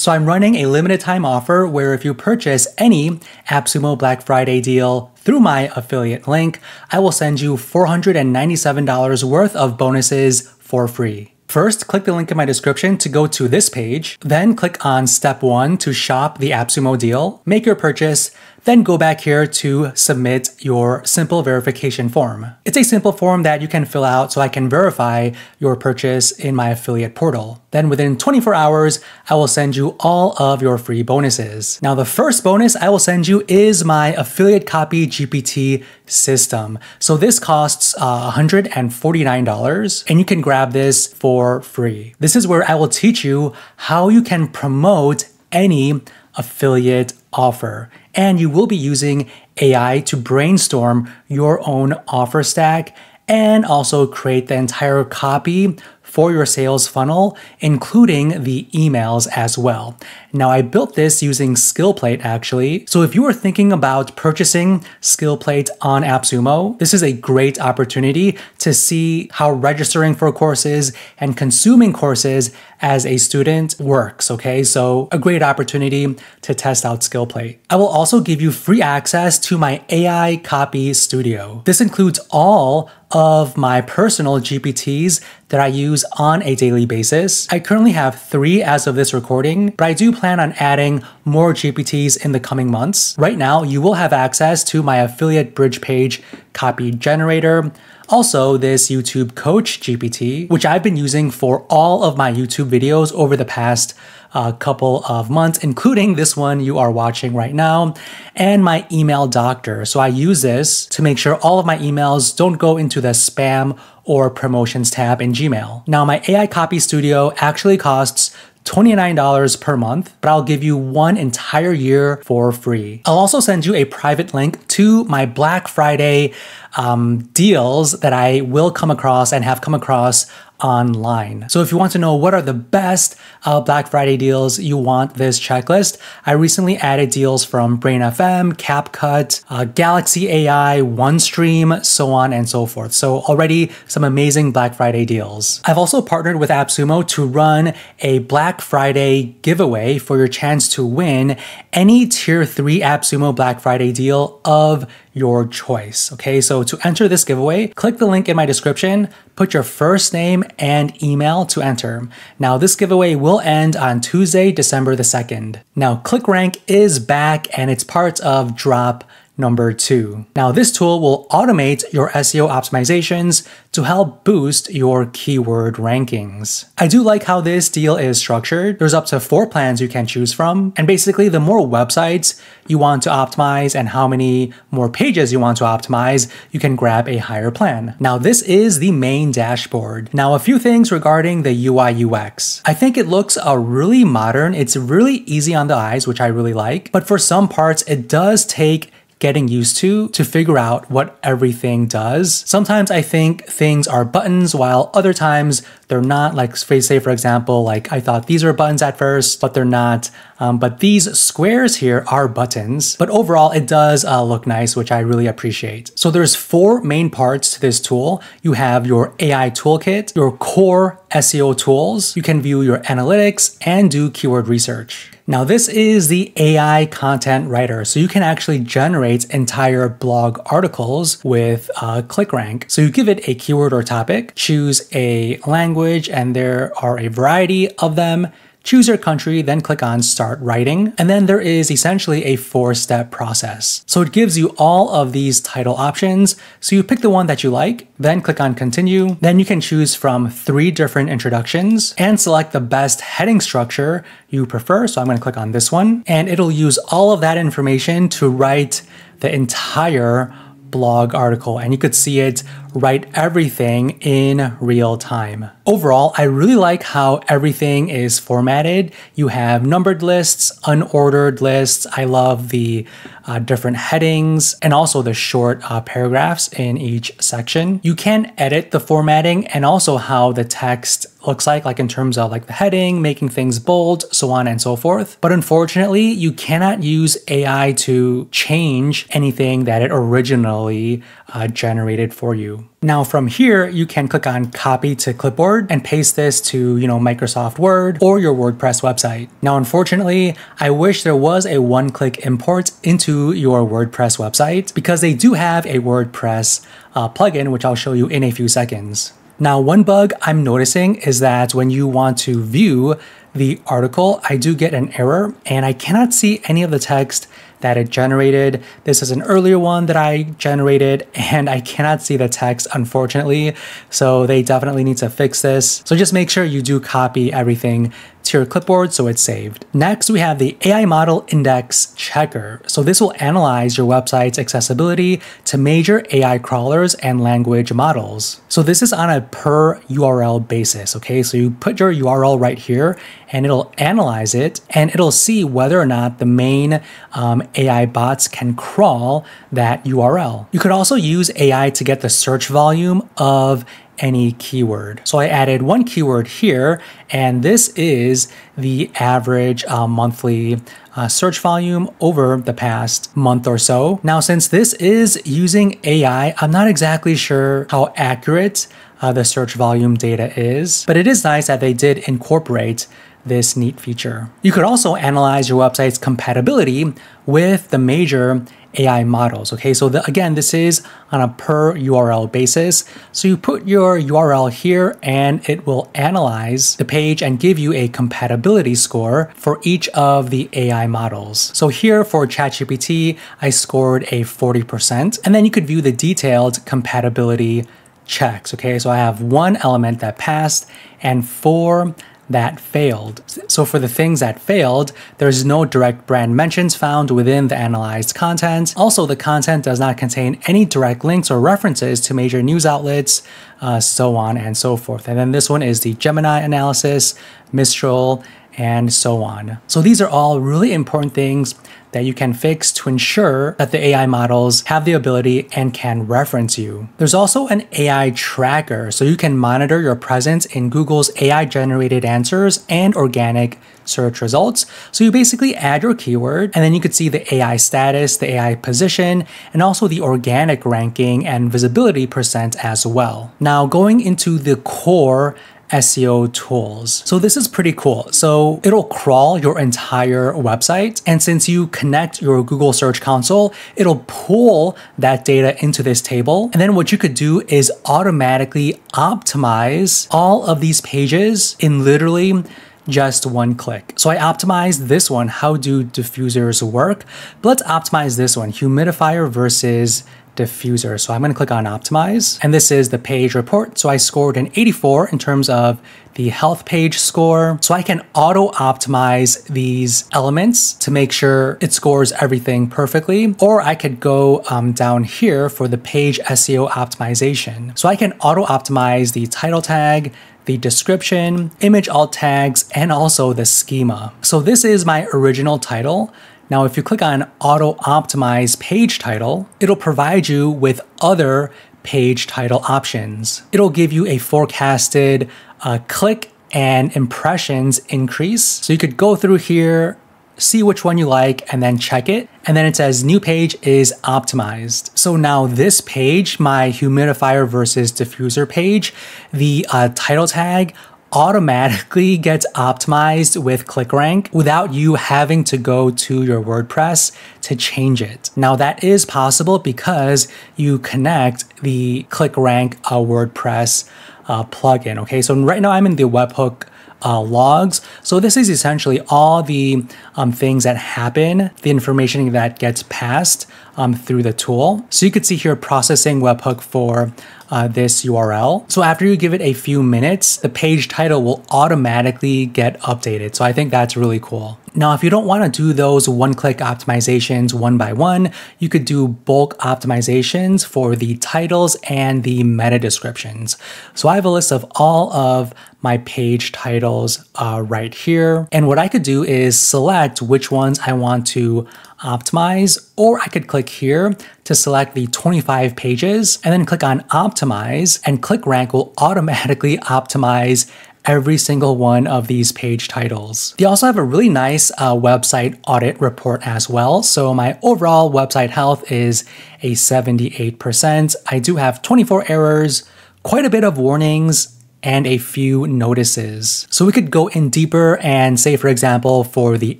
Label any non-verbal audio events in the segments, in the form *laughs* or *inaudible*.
So I'm running a limited time offer where if you purchase any AppSumo Black Friday deal through my affiliate link, I will send you $497 worth of bonuses for free. First, click the link in my description to go to this page. Then click on step one to shop the AppSumo deal, make your purchase, then go back here to submit your simple verification form. It's a simple form that you can fill out so I can verify your purchase in my affiliate portal. Then within 24 hours, I will send you all of your free bonuses. Now, the first bonus I will send you is my affiliate copy GPT system. So this costs uh, $149 and you can grab this for free. This is where I will teach you how you can promote any affiliate offer. And you will be using AI to brainstorm your own offer stack and also create the entire copy for your sales funnel, including the emails as well. Now, I built this using SkillPlate actually. So if you are thinking about purchasing SkillPlate on AppSumo, this is a great opportunity to see how registering for courses and consuming courses as a student works, okay? So a great opportunity to test out SkillPlate. I will also give you free access to my AI Copy Studio. This includes all of my personal GPTs that I use on a daily basis. I currently have three as of this recording, but I do plan on adding more GPTs in the coming months. Right now, you will have access to my affiliate bridge page copy generator, also this YouTube Coach GPT, which I've been using for all of my YouTube videos over the past uh, couple of months, including this one you are watching right now, and my email doctor. So I use this to make sure all of my emails don't go into the spam or promotions tab in Gmail. Now, my AI Copy Studio actually costs $29 per month, but I'll give you one entire year for free. I'll also send you a private link to my Black Friday um, deals that I will come across and have come across online. So if you want to know what are the best uh, Black Friday deals, you want this checklist. I recently added deals from Brain FM, CapCut, uh, Galaxy AI, OneStream, so on and so forth. So already some amazing Black Friday deals. I've also partnered with AppSumo to run a Black Friday giveaway for your chance to win any tier 3 AppSumo Black Friday deal of your choice. Okay, so to enter this giveaway, click the link in my description, put your first name and email to enter. Now, this giveaway will end on Tuesday, December the 2nd. Now, ClickRank is back and it's part of Drop number two. Now, this tool will automate your SEO optimizations to help boost your keyword rankings. I do like how this deal is structured. There's up to four plans you can choose from. And basically, the more websites you want to optimize and how many more pages you want to optimize, you can grab a higher plan. Now, this is the main dashboard. Now, a few things regarding the UI UX. I think it looks a really modern. It's really easy on the eyes, which I really like. But for some parts, it does take getting used to to figure out what everything does. Sometimes I think things are buttons while other times they're not. Like say for example, like I thought these were buttons at first, but they're not. Um, but these squares here are buttons. But overall, it does uh, look nice, which I really appreciate. So there's four main parts to this tool. You have your AI toolkit, your core SEO tools. You can view your analytics and do keyword research. Now, this is the AI content writer, so you can actually generate entire blog articles with uh, ClickRank. So you give it a keyword or topic, choose a language, and there are a variety of them choose your country, then click on start writing. And then there is essentially a four step process. So it gives you all of these title options. So you pick the one that you like, then click on continue. Then you can choose from three different introductions and select the best heading structure you prefer. So I'm going to click on this one and it'll use all of that information to write the entire blog article and you could see it write everything in real time. Overall, I really like how everything is formatted. You have numbered lists, unordered lists. I love the uh, different headings and also the short uh, paragraphs in each section. You can edit the formatting and also how the text looks like, like in terms of like the heading, making things bold, so on and so forth. But unfortunately, you cannot use AI to change anything that it originally uh, generated for you. Now from here, you can click on copy to clipboard and paste this to, you know, Microsoft Word or your WordPress website. Now, unfortunately, I wish there was a one-click import into your WordPress website because they do have a WordPress uh, plugin, which I'll show you in a few seconds. Now, one bug I'm noticing is that when you want to view the article, I do get an error and I cannot see any of the text that it generated. This is an earlier one that I generated *laughs* and I cannot see the text unfortunately. So they definitely need to fix this. So just make sure you do copy everything to your clipboard so it's saved. Next, we have the AI Model Index Checker. So this will analyze your website's accessibility to major AI crawlers and language models. So this is on a per URL basis, okay? So you put your URL right here and it'll analyze it and it'll see whether or not the main um, AI bots can crawl that URL. You could also use AI to get the search volume of any keyword. So I added one keyword here, and this is the average uh, monthly uh, search volume over the past month or so. Now, since this is using AI, I'm not exactly sure how accurate uh, the search volume data is, but it is nice that they did incorporate this neat feature. You could also analyze your website's compatibility with the major AI models. Okay, so the, again, this is on a per URL basis. So you put your URL here and it will analyze the page and give you a compatibility score for each of the AI models. So here for ChatGPT, I scored a 40%. And then you could view the detailed compatibility checks. Okay, so I have one element that passed and four that failed. So for the things that failed, there's no direct brand mentions found within the analyzed content. Also, the content does not contain any direct links or references to major news outlets, uh, so on and so forth. And then this one is the Gemini analysis, Mistral, and so on. So these are all really important things that you can fix to ensure that the AI models have the ability and can reference you. There's also an AI tracker, so you can monitor your presence in Google's AI generated answers and organic search results. So you basically add your keyword and then you could see the AI status, the AI position, and also the organic ranking and visibility percent as well. Now going into the core SEO tools. So this is pretty cool. So it'll crawl your entire website. And since you connect your Google Search Console, it'll pull that data into this table. And then what you could do is automatically optimize all of these pages in literally just one click. So I optimized this one. How do diffusers work? But let's optimize this one, humidifier versus diffuser. So I'm going to click on optimize and this is the page report. So I scored an 84 in terms of the health page score. So I can auto optimize these elements to make sure it scores everything perfectly. Or I could go um, down here for the page SEO optimization. So I can auto optimize the title tag, the description, image alt tags, and also the schema. So this is my original title. Now, if you click on Auto Optimize Page Title, it'll provide you with other page title options. It'll give you a forecasted uh, click and impressions increase. So you could go through here, see which one you like, and then check it. And then it says new page is optimized. So now this page, my humidifier versus diffuser page, the uh, title tag automatically gets optimized with ClickRank without you having to go to your WordPress to change it. Now that is possible because you connect the ClickRank uh, WordPress uh, plugin. Okay, so right now I'm in the webhook uh, logs. So this is essentially all the um, things that happen, the information that gets passed um, through the tool. So you could see here processing webhook for uh, this URL. So after you give it a few minutes, the page title will automatically get updated. So I think that's really cool. Now, if you don't want to do those one-click optimizations one by one, you could do bulk optimizations for the titles and the meta descriptions. So I have a list of all of my page titles uh, right here. And what I could do is select which ones I want to optimize, or I could click here to select the 25 pages and then click on optimize and ClickRank will automatically optimize every single one of these page titles. They also have a really nice uh, website audit report as well. So my overall website health is a 78%. I do have 24 errors, quite a bit of warnings, and a few notices. So we could go in deeper and say, for example, for the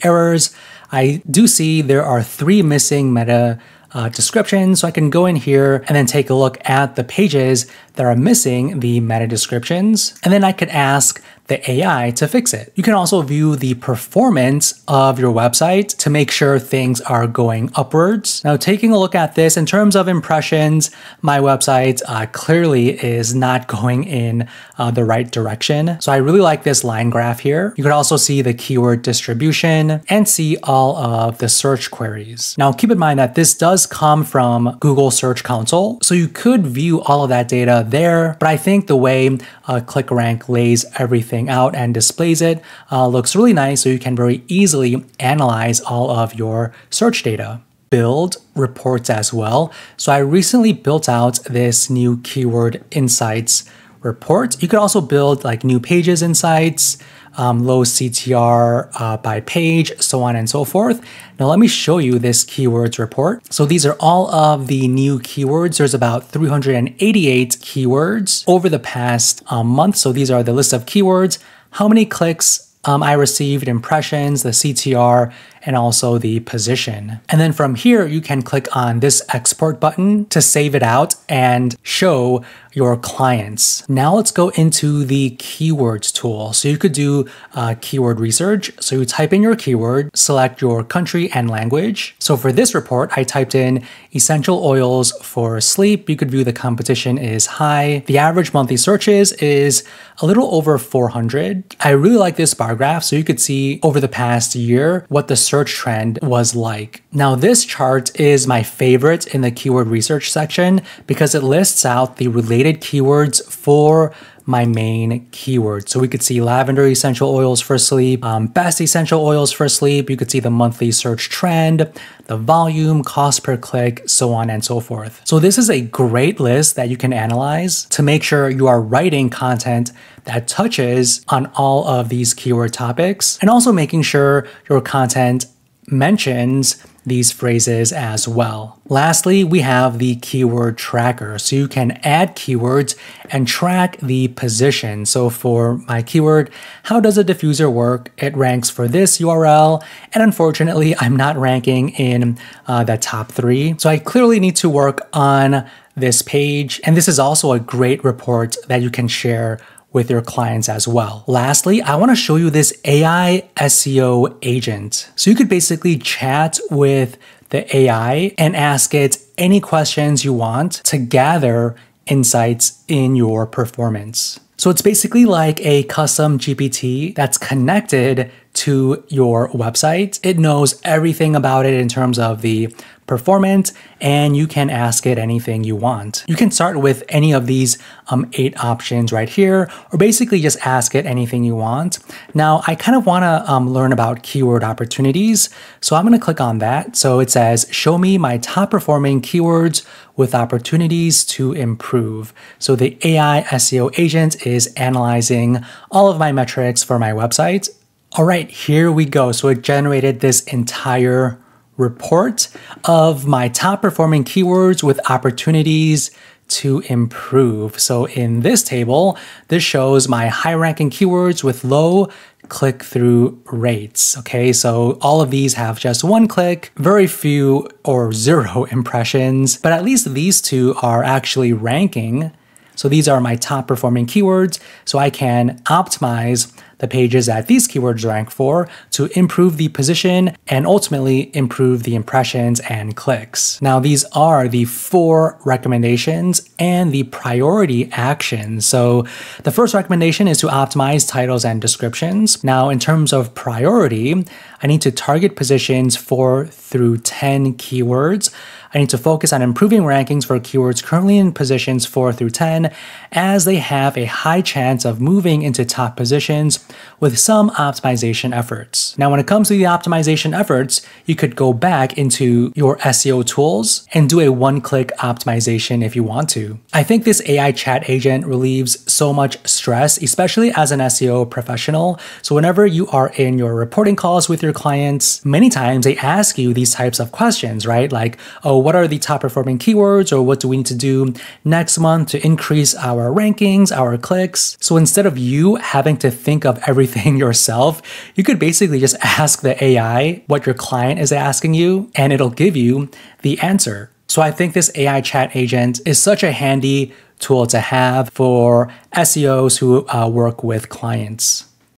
errors, I do see there are three missing meta uh, description. So I can go in here and then take a look at the pages that are missing the meta descriptions. And then I could ask the AI to fix it. You can also view the performance of your website to make sure things are going upwards. Now, taking a look at this in terms of impressions, my website uh, clearly is not going in uh, the right direction. So I really like this line graph here. You could also see the keyword distribution and see all of the search queries. Now, keep in mind that this does come from Google Search Console. So you could view all of that data there, but I think the way uh, ClickRank lays everything out and displays it uh, looks really nice so you can very easily analyze all of your search data build reports as well. So I recently built out this new keyword insights report. You could also build like new pages insights, um, low CTR uh, by page, so on and so forth. Now let me show you this keywords report. So these are all of the new keywords. There's about 388 keywords over the past um, month. So these are the list of keywords, how many clicks um, I received, impressions, the CTR, and also the position. And then from here, you can click on this export button to save it out and show your clients. Now let's go into the keywords tool. So you could do uh, keyword research. So you type in your keyword, select your country and language. So for this report, I typed in essential oils for sleep. You could view the competition is high. The average monthly searches is a little over 400. I really like this bar graph. So you could see over the past year what the search trend was like. Now this chart is my favorite in the keyword research section because it lists out the related keywords for my main keyword. So we could see lavender essential oils for sleep, um, best essential oils for sleep. You could see the monthly search trend, the volume, cost per click, so on and so forth. So this is a great list that you can analyze to make sure you are writing content that touches on all of these keyword topics and also making sure your content mentions these phrases as well. Lastly, we have the keyword tracker. So you can add keywords and track the position. So for my keyword, how does a diffuser work? It ranks for this URL. And unfortunately, I'm not ranking in uh, the top three. So I clearly need to work on this page. And this is also a great report that you can share with your clients as well. Lastly, I want to show you this AI SEO agent. So you could basically chat with the AI and ask it any questions you want to gather insights in your performance. So it's basically like a custom GPT that's connected to your website. It knows everything about it in terms of the performance, and you can ask it anything you want. You can start with any of these um, eight options right here, or basically just ask it anything you want. Now, I kind of want to um, learn about keyword opportunities, so I'm going to click on that. So it says, show me my top performing keywords with opportunities to improve. So the AI SEO agent is analyzing all of my metrics for my website. All right, here we go. So it generated this entire report of my top performing keywords with opportunities to improve. So in this table, this shows my high ranking keywords with low click through rates. Okay, so all of these have just one click, very few or zero *laughs* impressions, but at least these two are actually ranking. So these are my top performing keywords, so I can optimize the pages that these keywords rank for to improve the position and ultimately improve the impressions and clicks. Now, these are the four recommendations and the priority actions. So the first recommendation is to optimize titles and descriptions. Now, in terms of priority, I need to target positions four through 10 keywords. I need to focus on improving rankings for keywords currently in positions 4 through 10, as they have a high chance of moving into top positions with some optimization efforts. Now, when it comes to the optimization efforts, you could go back into your SEO tools and do a one click optimization if you want to. I think this AI chat agent relieves so much stress, especially as an SEO professional. So, whenever you are in your reporting calls with your clients, many times they ask you these types of questions, right? Like, oh, what are the top performing keywords or what do we need to do next month to increase our rankings, our clicks? So, instead of you having to think of everything *laughs* yourself, you could basically just ask the AI what your client is asking you and it'll give you the answer. So I think this AI chat agent is such a handy tool to have for SEOs who uh, work with clients.